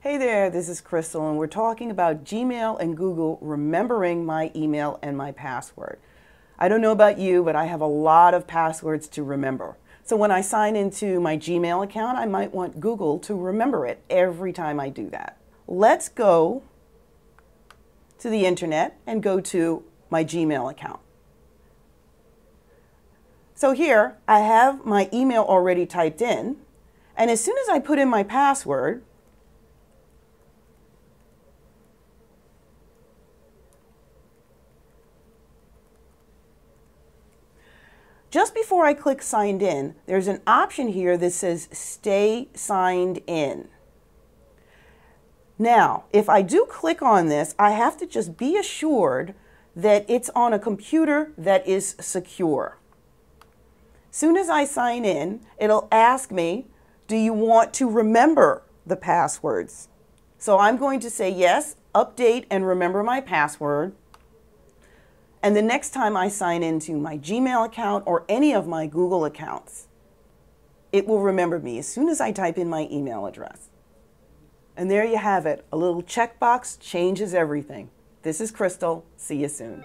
Hey there, this is Crystal, and we're talking about Gmail and Google remembering my email and my password. I don't know about you, but I have a lot of passwords to remember. So when I sign into my Gmail account, I might want Google to remember it every time I do that. Let's go to the internet and go to my Gmail account. So here I have my email already typed in, and as soon as I put in my password, Just before I click signed in, there's an option here that says stay signed in. Now, if I do click on this, I have to just be assured that it's on a computer that is secure. Soon as I sign in, it'll ask me, do you want to remember the passwords? So I'm going to say yes, update and remember my password. And the next time I sign into my Gmail account or any of my Google accounts, it will remember me as soon as I type in my email address. And there you have it. A little checkbox changes everything. This is Crystal. See you soon.